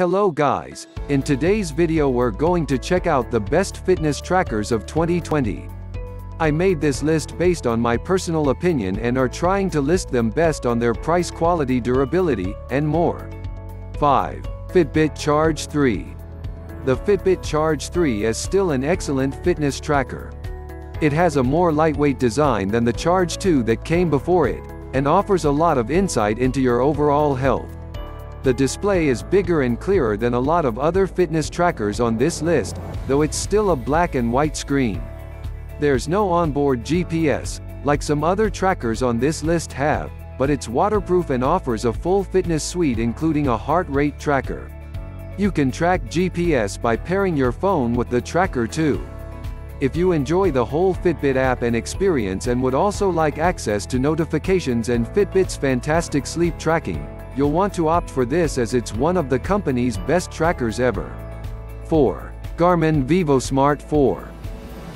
Hello guys, in today's video we're going to check out the best fitness trackers of 2020. I made this list based on my personal opinion and are trying to list them best on their price quality durability, and more. 5. Fitbit Charge 3. The Fitbit Charge 3 is still an excellent fitness tracker. It has a more lightweight design than the Charge 2 that came before it, and offers a lot of insight into your overall health. The display is bigger and clearer than a lot of other fitness trackers on this list, though it's still a black and white screen. There's no onboard GPS, like some other trackers on this list have, but it's waterproof and offers a full fitness suite including a heart rate tracker. You can track GPS by pairing your phone with the tracker too. If you enjoy the whole Fitbit app and experience and would also like access to notifications and Fitbit's fantastic sleep tracking, you'll want to opt for this as it's one of the company's best trackers ever. 4. Garmin VivoSmart 4.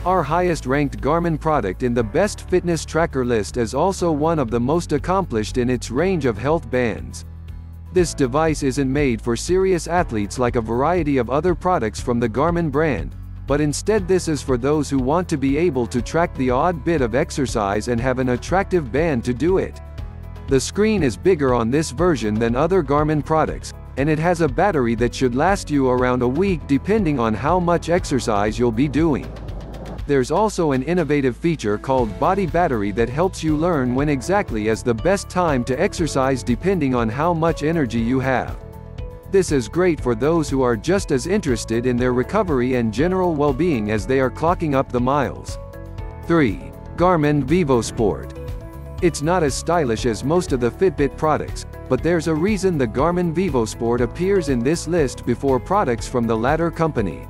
Our highest ranked Garmin product in the best fitness tracker list is also one of the most accomplished in its range of health bands. This device isn't made for serious athletes like a variety of other products from the Garmin brand, but instead this is for those who want to be able to track the odd bit of exercise and have an attractive band to do it. The screen is bigger on this version than other Garmin products, and it has a battery that should last you around a week depending on how much exercise you'll be doing. There's also an innovative feature called Body Battery that helps you learn when exactly is the best time to exercise depending on how much energy you have. This is great for those who are just as interested in their recovery and general well-being as they are clocking up the miles. 3. Garmin VivoSport. It's not as stylish as most of the Fitbit products, but there's a reason the Garmin VivoSport appears in this list before products from the latter company.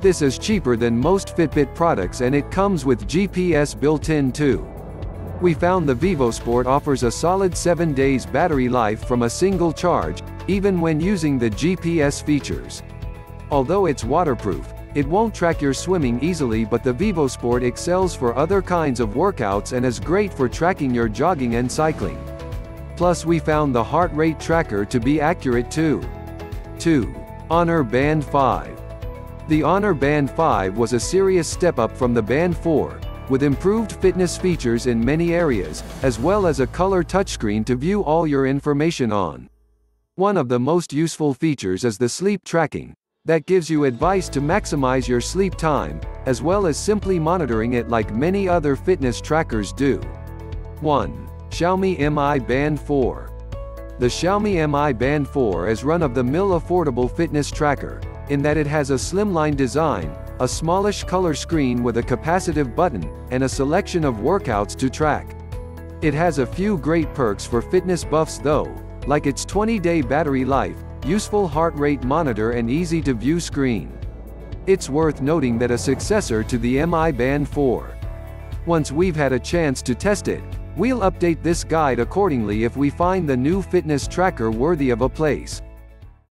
This is cheaper than most Fitbit products and it comes with GPS built-in too. We found the VivoSport offers a solid 7 days battery life from a single charge, even when using the GPS features. Although it's waterproof, it won't track your swimming easily but the VivoSport excels for other kinds of workouts and is great for tracking your jogging and cycling. Plus we found the heart rate tracker to be accurate too. 2. Honor Band 5. The Honor Band 5 was a serious step up from the Band 4, with improved fitness features in many areas, as well as a color touchscreen to view all your information on. One of the most useful features is the sleep tracking, that gives you advice to maximize your sleep time, as well as simply monitoring it like many other fitness trackers do. 1. Xiaomi Mi Band 4. The Xiaomi Mi Band 4 is run-of-the-mill affordable fitness tracker, in that it has a slimline design, a smallish color screen with a capacitive button, and a selection of workouts to track. It has a few great perks for fitness buffs though, like its 20-day battery life, useful heart rate monitor and easy-to-view screen. It's worth noting that a successor to the MI Band 4. Once we've had a chance to test it, we'll update this guide accordingly if we find the new fitness tracker worthy of a place.